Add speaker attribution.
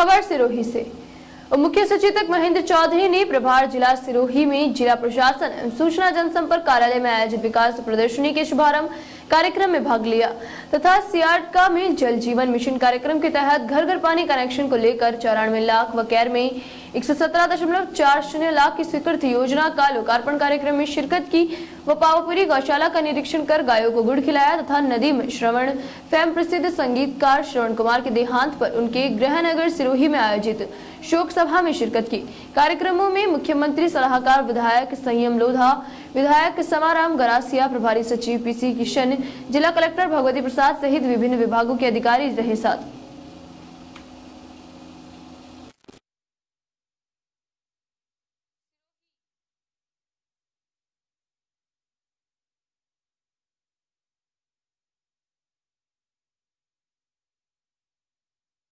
Speaker 1: खबर सिरोही से। मुख्य सचेतक महेंद्र चौधरी ने प्रभार जिला सिरोही में जिला प्रशासन एवं सूचना जनसंपर्क कार्यालय में आयोजित विकास प्रदर्शनी के शुभारंभ कार्यक्रम में भाग लिया तथा सियाटका में जल जीवन मिशन कार्यक्रम के तहत घर घर पानी कनेक्शन को लेकर चौरानवे लाख व कैर में एक लाख की स्वीकृत योजना का लोकार्पण कार्यक्रम में शिरकत की व पावापुरी गौशाला का निरीक्षण कर गायों को गुड़ खिलाया तथा नदी में श्रवण, फैम प्रसिद्ध संगीतकार श्रवण कुमार के देहांत पर उनके गृहनगर सिरोही में आयोजित शोक सभा में शिरकत की। कार्यक्रमों में मुख्यमंत्री, सलाहकार, विधायक संयम लोधा, विधायक समाराम गरासिया, प्रभारी सचिव पीसी किशन, जिला कलेक्टर भगवती प्रसाद सहित विभिन्न विभागों के अधिकारी रहे साथ।